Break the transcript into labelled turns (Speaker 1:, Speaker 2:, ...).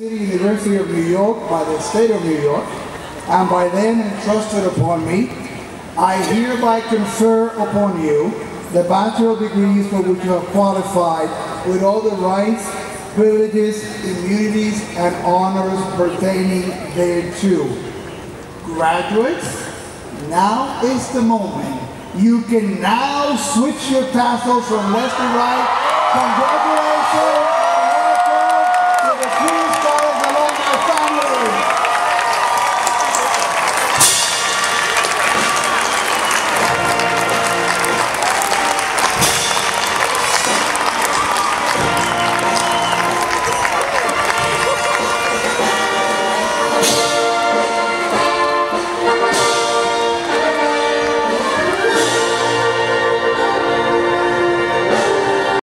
Speaker 1: City University of New York by the state of New York, and by them entrusted upon me, I hereby confer upon you the bachelor degrees for which you are qualified with all the rights, privileges, immunities, and honors pertaining thereto. Graduates, now is the moment. You can now switch your tassels from left to right.